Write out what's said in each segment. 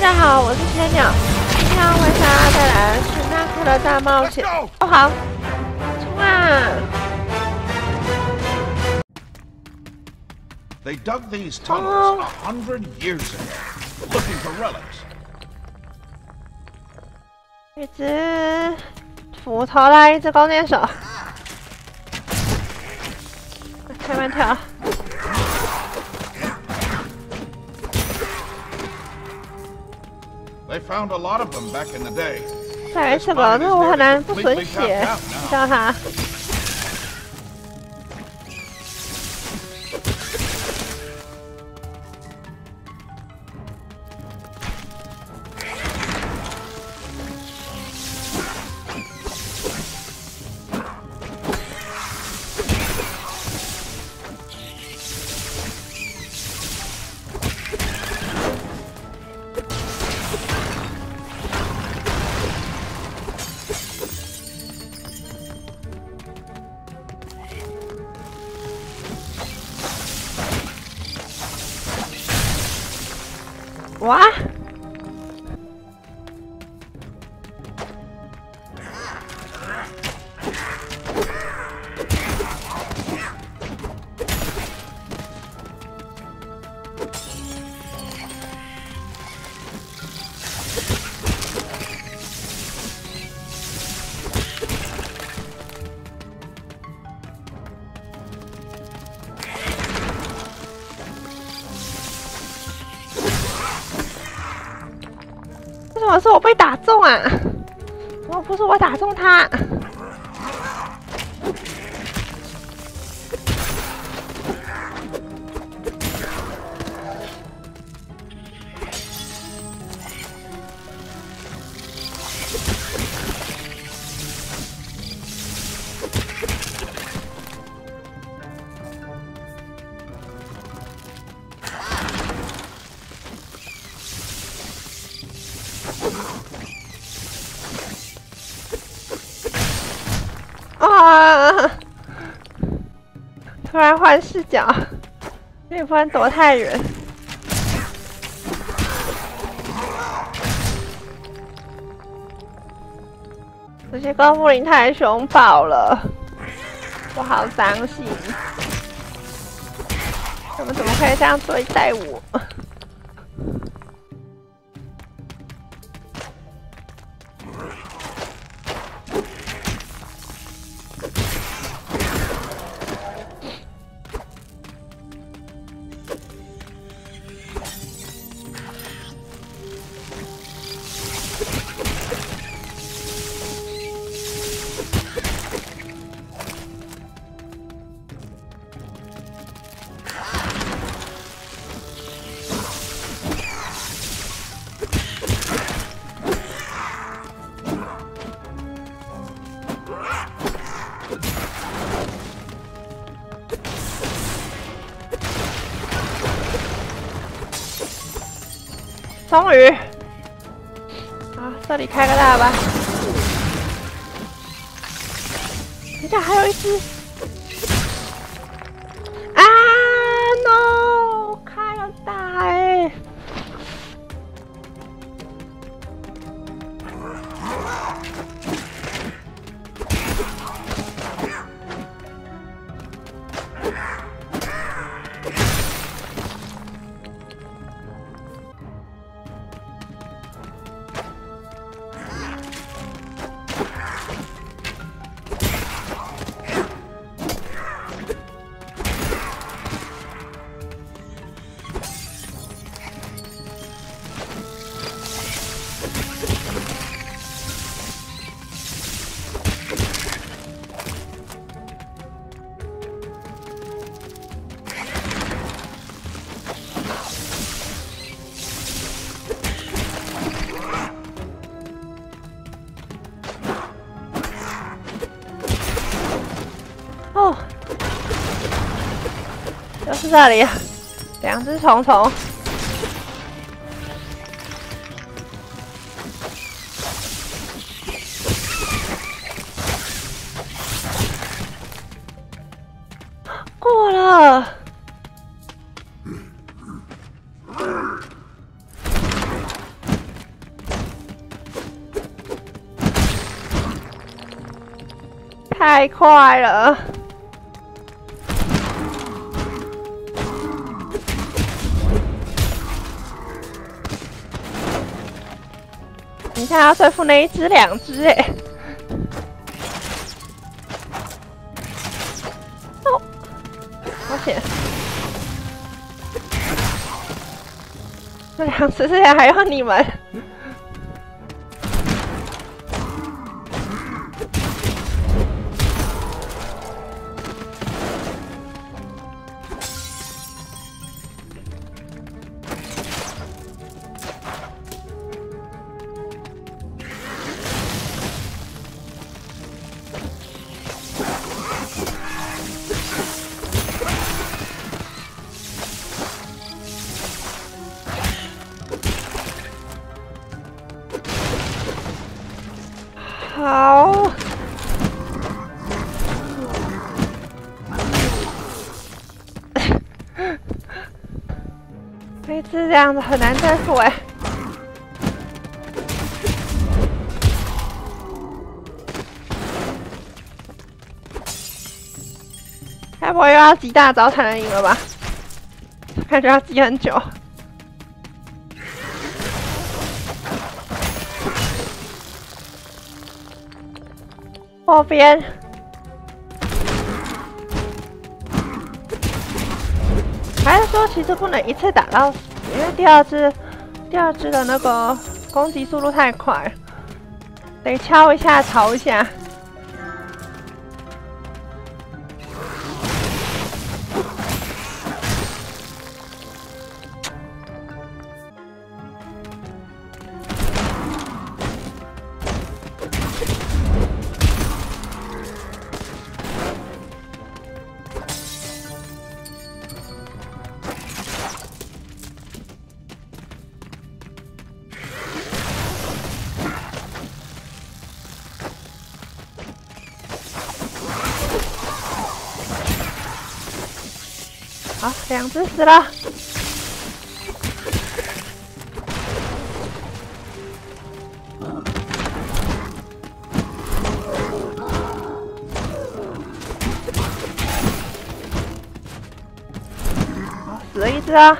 家好，我是千鸟，今天为大家带来的是《纳克的大冒险》。哦，好，冲啊！They dug these tunnels a hundred years ago, looking for relics. 一只斧头啦，一只弓箭手，开慢跳。They found a lot of them back in the day. 再来什么？这我很难不损血，你知道他。 我说我被打中啊？怎么不是我打中他？换视角，也不能躲太远。这些高富林太凶暴了，我好伤心。他们怎么可以这样对待我？双鱼，啊，这里开个大吧。等一下，还有一只。这里，两只虫虫。过了。太快了。看要对付那一只、两只，哎，哦，好险！这两只之前还要你们。这样子很难对付哎。该不会又要集大招才能赢了吧？感觉要集很久。后边，还是说其实不能一次打到？因为第二只，第二只的那个攻击速度太快，得敲一下，逃一下。好，两只死了，死了一只啊！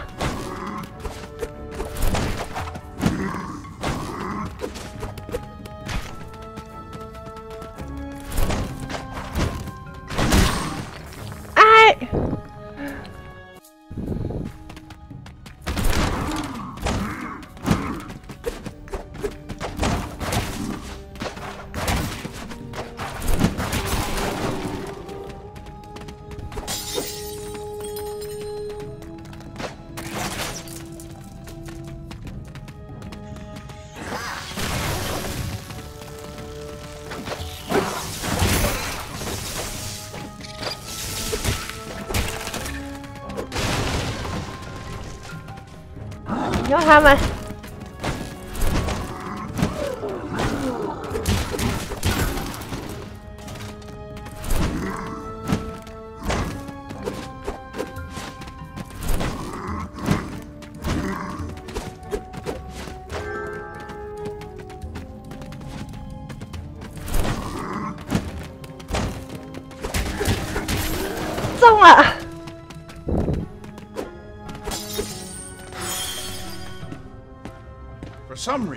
有他们，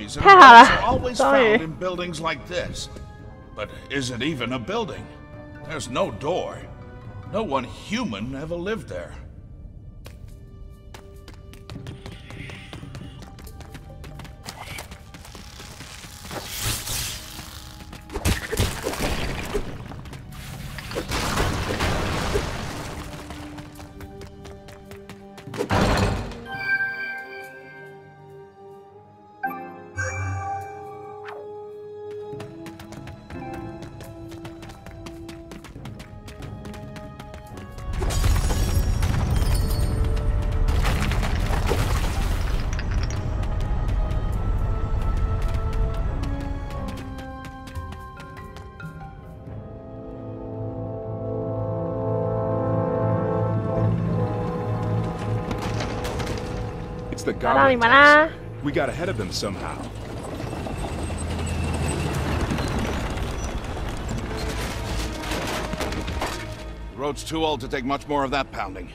some reason, are always found in buildings like this. But is it even a building? There's no door. No one human ever lived there. That's the guy. We got ahead of them somehow. The road's too old to take much more of that pounding.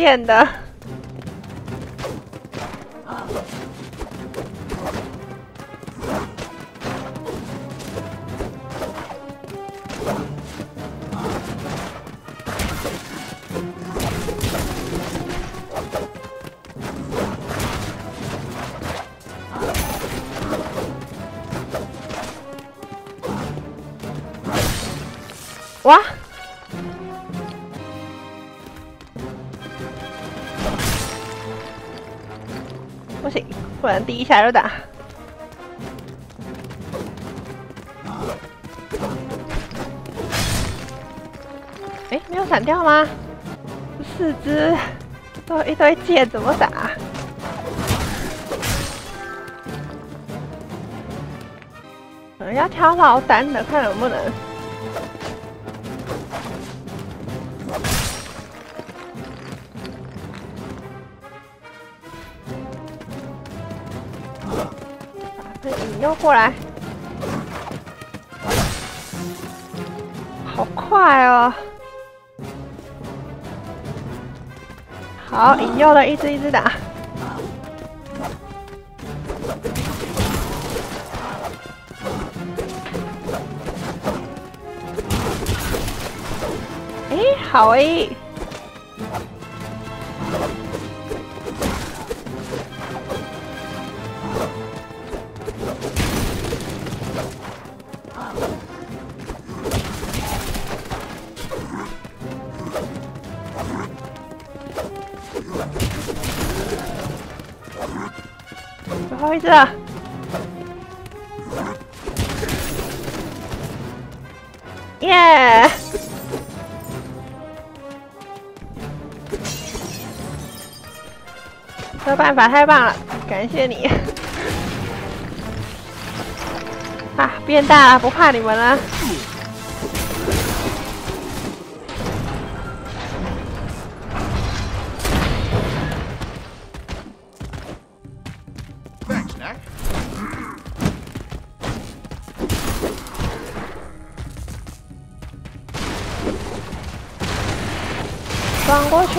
拿剑的。哇！第一下就打。哎，没有闪掉吗？四只都一堆剑，怎么打？可能要挑老单的，看能不能。引诱过来，好快哦！好，引诱了，一只一只打。哎，好哎。好意思啊，耶！这办法太棒了，感谢你！啊，变大了，不怕你们了。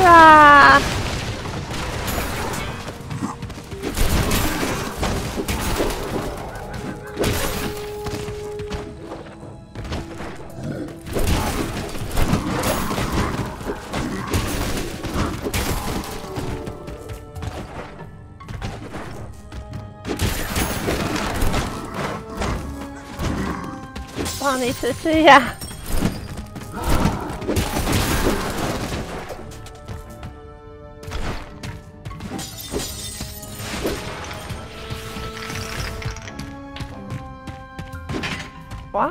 啊！放你试试一下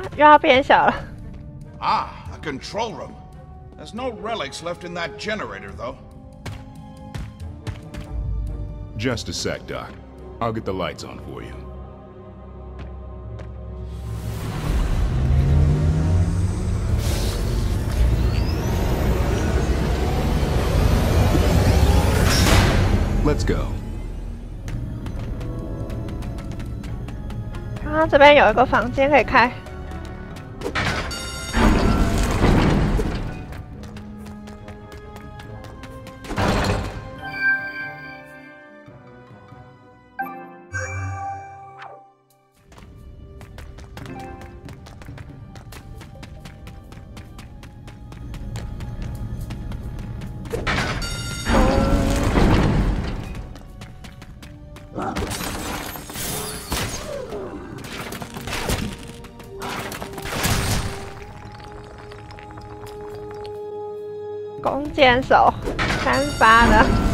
下。哇，又要变小了。Ah, a control room. There's no relics left in that generator, though. Just a sec, Doc. I'll get the lights on for you. Let's go. 刚刚这边有一个房间可以开。 单手，三发的。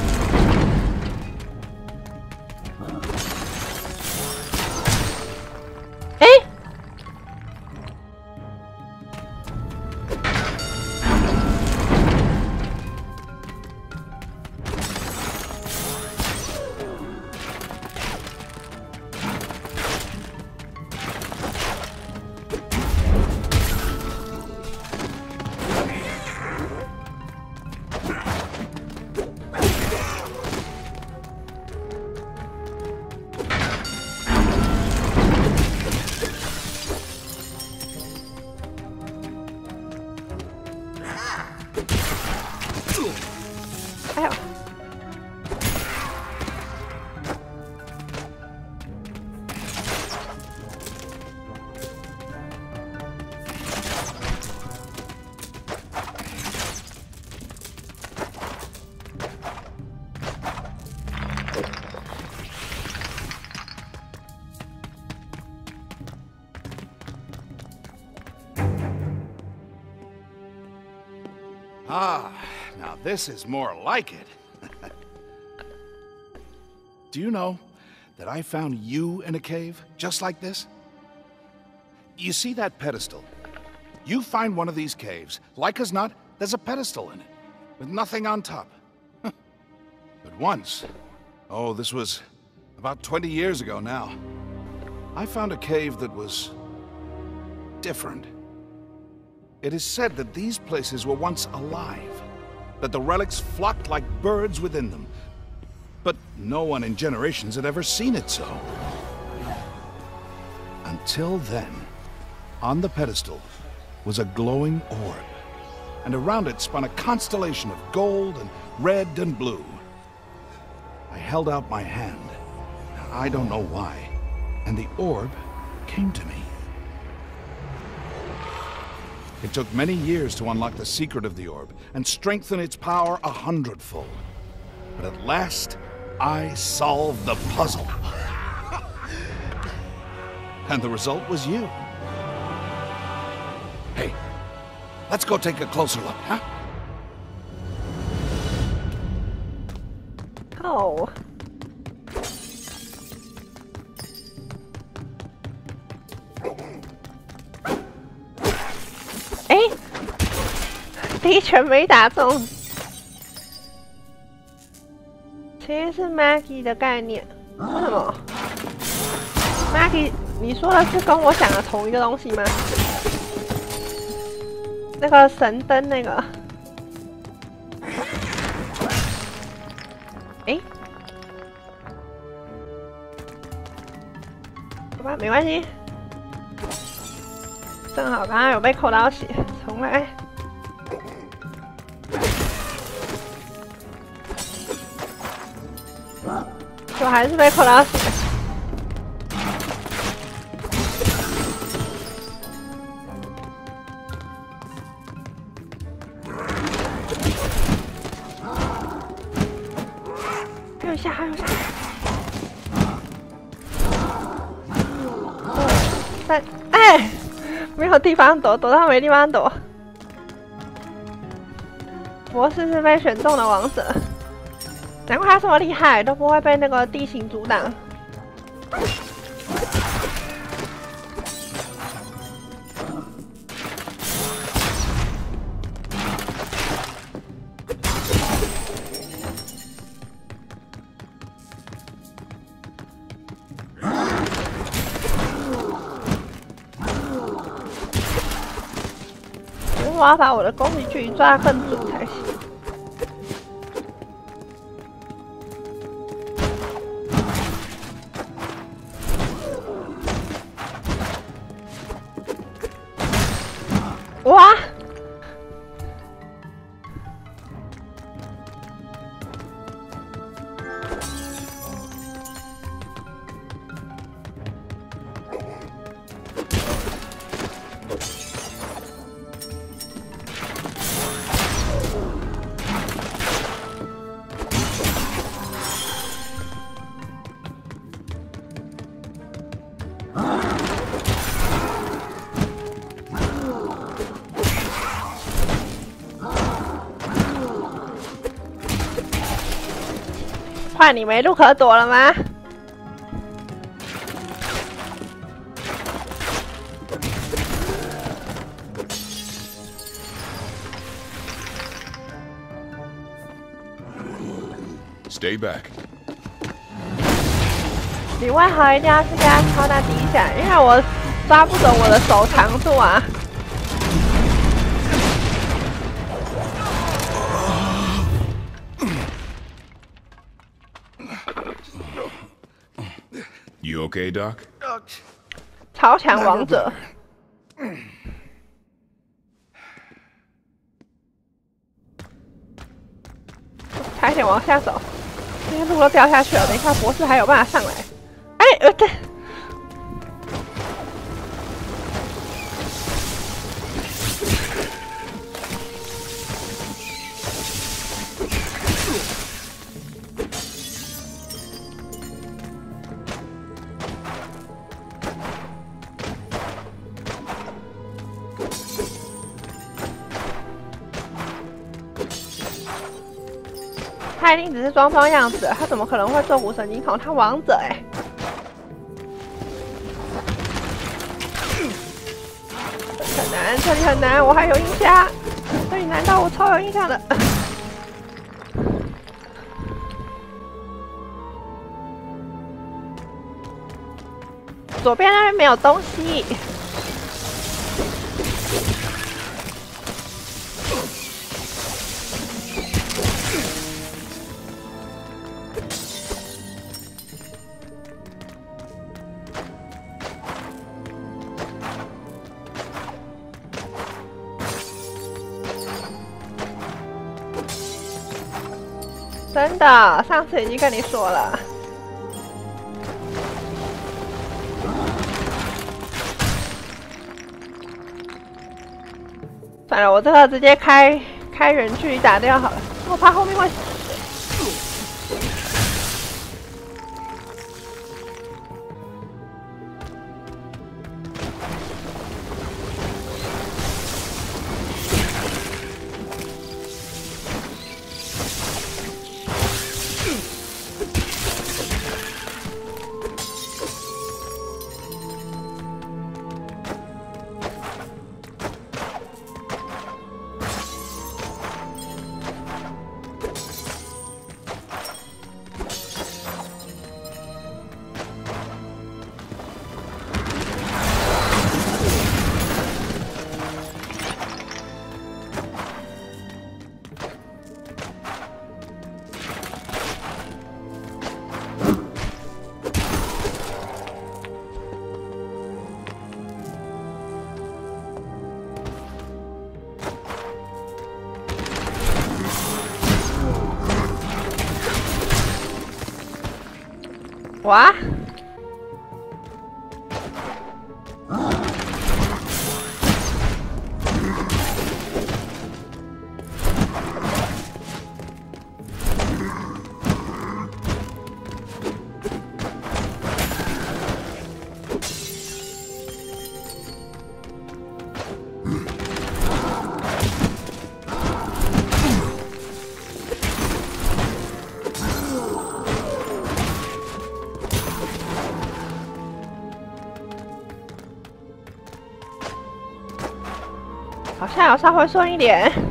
This is more like it. Do you know that I found you in a cave just like this? You see that pedestal? You find one of these caves, like as not, there's a pedestal in it, with nothing on top. but once, oh, this was about 20 years ago now, I found a cave that was different. It is said that these places were once alive, that the relics flocked like birds within them. But no one in generations had ever seen it so. Until then, on the pedestal was a glowing orb, and around it spun a constellation of gold and red and blue. I held out my hand, I don't know why, and the orb came to me. It took many years to unlock the secret of the orb and strengthen its power a hundredfold. But at last, I solved the puzzle. and the result was you. Hey, let's go take a closer look, huh? Oh. 一拳没打中，其实是 Maggie 的概念。为什么？Maggie，你说的是跟我讲的同一个东西吗？那个神灯那个？哎，好吧，没关系。正好刚刚有被扣到血，重来。我还是被扣到死。还有下，还有下。三，哎，没有地方躲，躲到没地方躲。博士是被选中的王者。难怪他这么厉害，都不会被那个地形阻挡。我要把我的攻击距离抓更准才行。换你没路可躲了吗？Stay back。你外号一定要去给他敲那第一下？因为我抓不准我的手长度啊。Okay, Doc? 超强王者。踩点往下走，今天路都掉下去了。等一下博士还有办法上来。哎，呃，对。装装样子，他怎么可能会做无神经筒？他王者哎！很难，这里很难，我还有印象。这里难道我超有印象的？左边那边没有东西。的，上次已经跟你说了。算了，我这个直接开开人去打掉好了，我怕后面会。哇！稍微顺一点。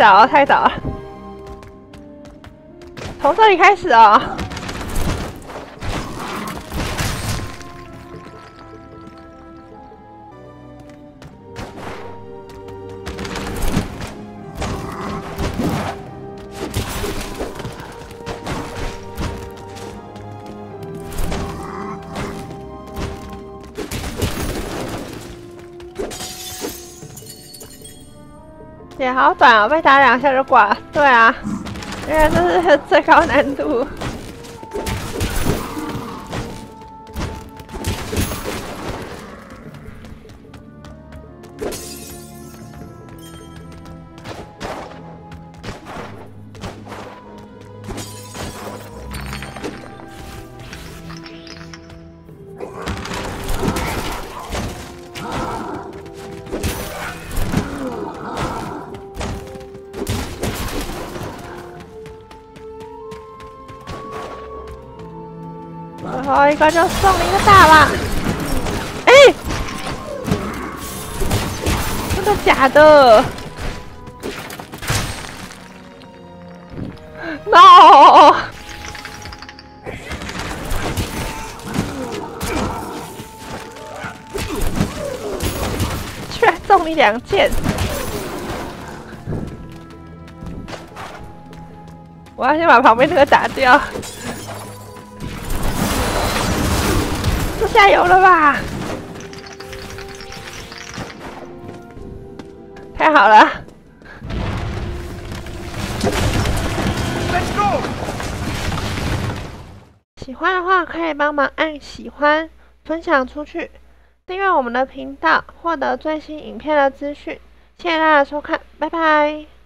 早，太早了！从这里开始啊！也好短啊，被打两下就挂。对啊，因为这是 最高难度。最后一个就送了一个大了，哎，真的假的？No！居然中你两箭！我要先把旁边那个打掉。下有了吧？太好了！Let's go！喜欢的话可以帮忙按喜欢，分享出去，订阅我们的频道，获得最新影片的资讯。谢谢大家收看，拜拜。